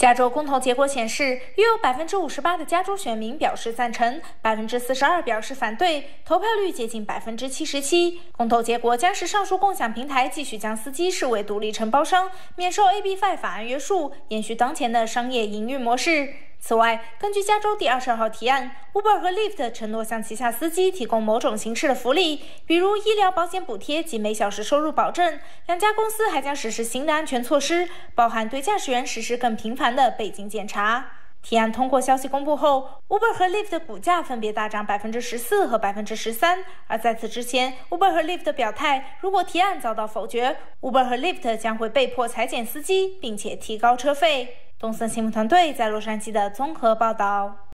加州公投结果显示，约有百分之五十八的加州选民表示赞成，百分之四十二表示反对，投票率接近百分之七十七。公投结果将是上述共享平台继续将司机视为独立承包商，免受 AB5 法案约束，延续当前的商业营运模式。此外，根据加州第二十二号提案，Uber 和 Lyft 承诺向旗下司机提供某种形式的福利，比如医疗保险补贴及每小时收入保证。两家公司还将实施新的安全措施，包含对驾驶员实施更频繁的背景检查。提案通过消息公布后，Uber 和 Lyft 的股价分别大涨百分之十四和百分之十三。而在此之前，Uber 和 Lyft 表态，如果提案遭到否决，Uber 和 Lyft 将会被迫裁减司机，并且提高车费。东森新闻团队在洛杉矶的综合报道。